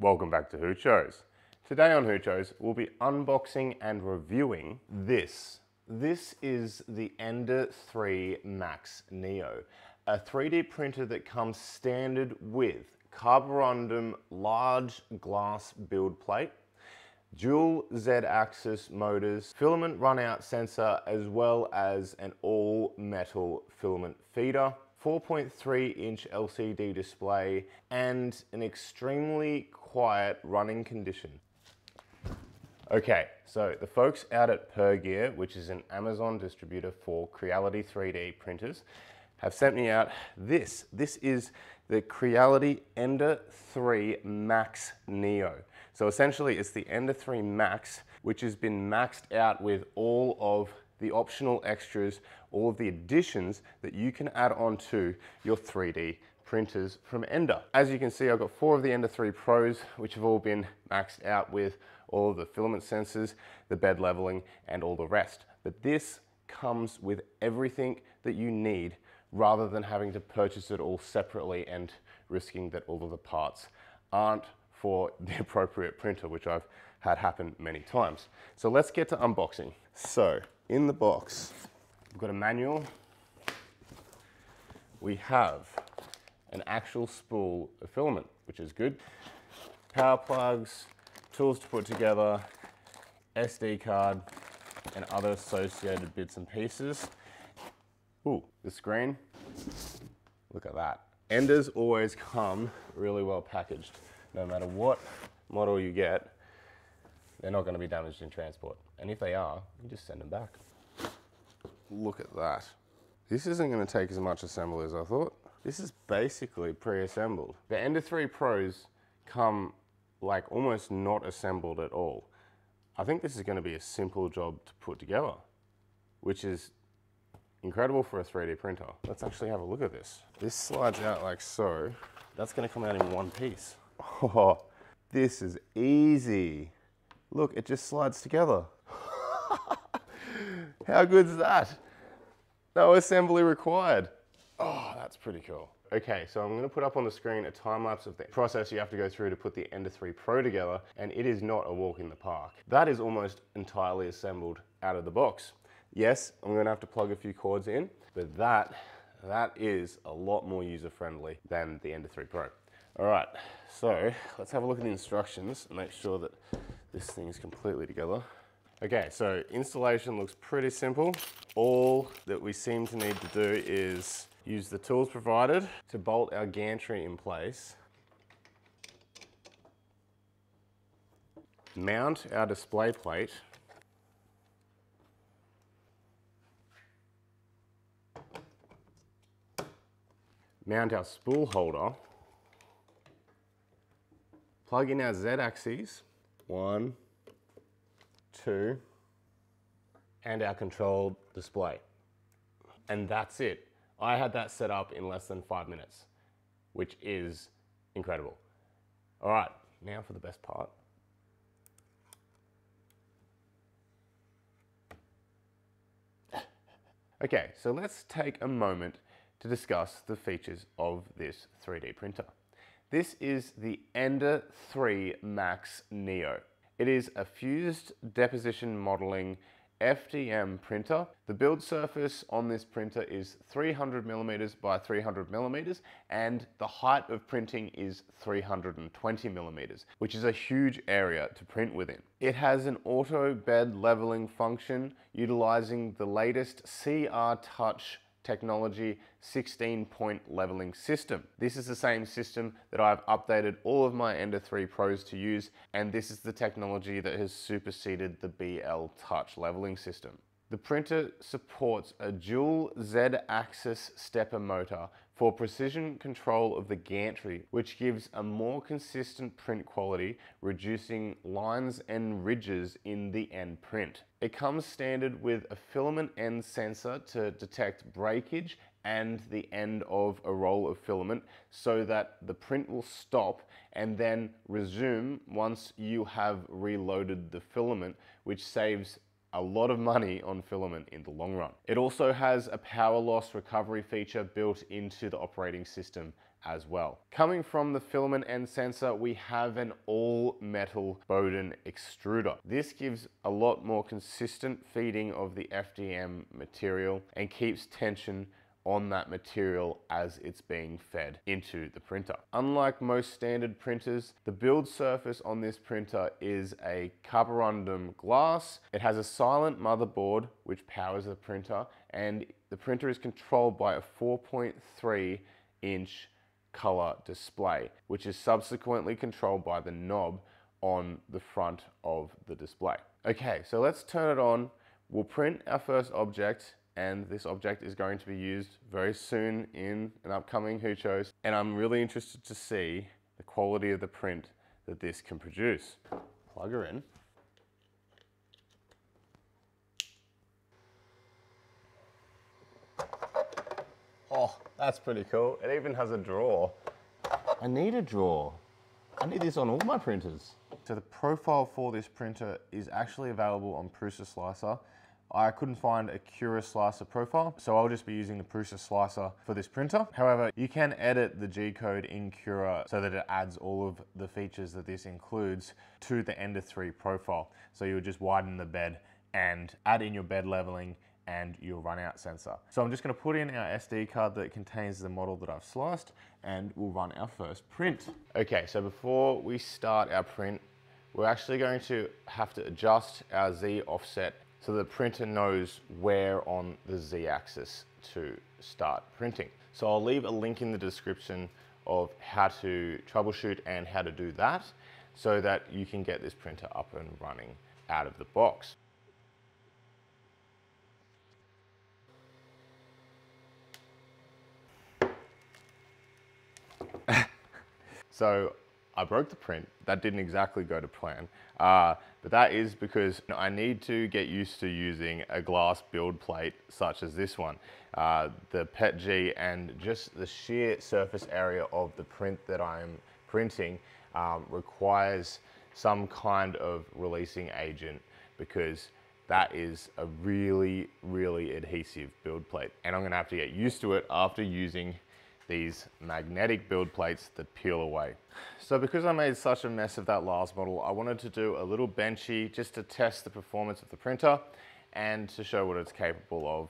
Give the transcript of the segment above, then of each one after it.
Welcome back to Hoochos. Today on Hoochos, we'll be unboxing and reviewing this. This is the Ender 3 Max Neo, a 3D printer that comes standard with carborundum large glass build plate, dual Z-axis motors, filament runout sensor, as well as an all metal filament feeder, 4.3 inch LCD display, and an extremely quiet running condition. Okay, so the folks out at Pergear, which is an Amazon distributor for Creality 3D printers, have sent me out this. This is the Creality Ender 3 Max Neo. So essentially it's the Ender 3 Max, which has been maxed out with all of the optional extras, all of the additions that you can add on to your 3D printers from Ender. As you can see, I've got four of the Ender 3 Pros, which have all been maxed out with all of the filament sensors, the bed leveling, and all the rest. But this comes with everything that you need rather than having to purchase it all separately and risking that all of the parts aren't for the appropriate printer, which I've had happen many times. So let's get to unboxing. So in the box, we've got a manual. We have an actual spool of filament, which is good. Power plugs, tools to put together, SD card, and other associated bits and pieces. Ooh, the screen, look at that. Enders always come really well packaged. No matter what model you get, they're not gonna be damaged in transport. And if they are, you just send them back. Look at that. This isn't gonna take as much assembly as I thought. This is basically pre-assembled. The Ender 3 Pros come like almost not assembled at all. I think this is gonna be a simple job to put together, which is incredible for a 3D printer. Let's actually have a look at this. This slides out like so. That's gonna come out in one piece. Oh, this is easy. Look, it just slides together. How good is that? No assembly required. Oh, that's pretty cool. Okay, so I'm gonna put up on the screen a time lapse of the process you have to go through to put the Ender 3 Pro together, and it is not a walk in the park. That is almost entirely assembled out of the box. Yes, I'm gonna have to plug a few cords in, but that, that is a lot more user-friendly than the Ender 3 Pro. All right, so let's have a look at the instructions and make sure that this thing is completely together. Okay, so installation looks pretty simple. All that we seem to need to do is use the tools provided to bolt our gantry in place. Mount our display plate. Mount our spool holder. Plug in our Z-axes. One, two, and our control display. And that's it. I had that set up in less than five minutes, which is incredible. All right, now for the best part. Okay, so let's take a moment to discuss the features of this 3D printer. This is the Ender 3 Max Neo. It is a fused deposition modeling FDM printer. The build surface on this printer is 300 millimeters by 300 millimeters, and the height of printing is 320 millimeters, which is a huge area to print within. It has an auto bed leveling function utilizing the latest CR Touch technology 16 point leveling system. This is the same system that I've updated all of my Ender 3 Pros to use and this is the technology that has superseded the BL Touch leveling system. The printer supports a dual Z-axis stepper motor for precision control of the gantry, which gives a more consistent print quality, reducing lines and ridges in the end print. It comes standard with a filament end sensor to detect breakage and the end of a roll of filament so that the print will stop and then resume once you have reloaded the filament, which saves a lot of money on filament in the long run. It also has a power loss recovery feature built into the operating system as well. Coming from the filament end sensor, we have an all metal Bowden extruder. This gives a lot more consistent feeding of the FDM material and keeps tension on that material as it's being fed into the printer. Unlike most standard printers, the build surface on this printer is a carborundum glass. It has a silent motherboard which powers the printer and the printer is controlled by a 4.3 inch color display, which is subsequently controlled by the knob on the front of the display. Okay, so let's turn it on. We'll print our first object and this object is going to be used very soon in an upcoming Hoochos. And I'm really interested to see the quality of the print that this can produce. Plug her in. Oh, that's pretty cool. It even has a drawer. I need a drawer. I need this on all my printers. So the profile for this printer is actually available on Prusa Slicer. I couldn't find a Cura Slicer profile, so I'll just be using the Prusa Slicer for this printer. However, you can edit the G-code in Cura so that it adds all of the features that this includes to the Ender 3 profile. So you would just widen the bed and add in your bed leveling and your run out sensor. So I'm just gonna put in our SD card that contains the model that I've sliced and we'll run our first print. Okay, so before we start our print, we're actually going to have to adjust our Z offset so the printer knows where on the Z-axis to start printing. So I'll leave a link in the description of how to troubleshoot and how to do that so that you can get this printer up and running out of the box. so I broke the print. That didn't exactly go to plan. Uh, but that is because I need to get used to using a glass build plate such as this one. Uh, the PETG and just the sheer surface area of the print that I'm printing um, requires some kind of releasing agent because that is a really, really adhesive build plate. And I'm gonna have to get used to it after using these magnetic build plates that peel away. So because I made such a mess of that last model, I wanted to do a little benchy just to test the performance of the printer and to show what it's capable of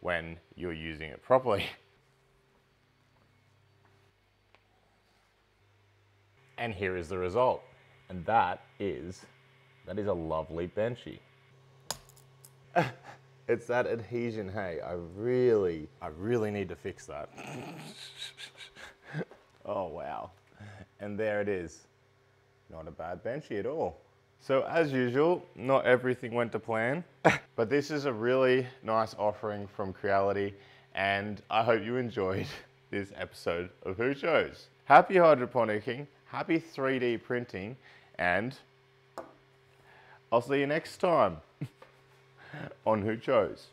when you're using it properly. And here is the result. And that is, that is a lovely benchy. It's that adhesion, hey, I really, I really need to fix that. oh, wow. And there it is. Not a bad benchy at all. So as usual, not everything went to plan, but this is a really nice offering from Creality and I hope you enjoyed this episode of Hoochos. Happy hydroponicking, happy 3D printing, and I'll see you next time on Hoochos.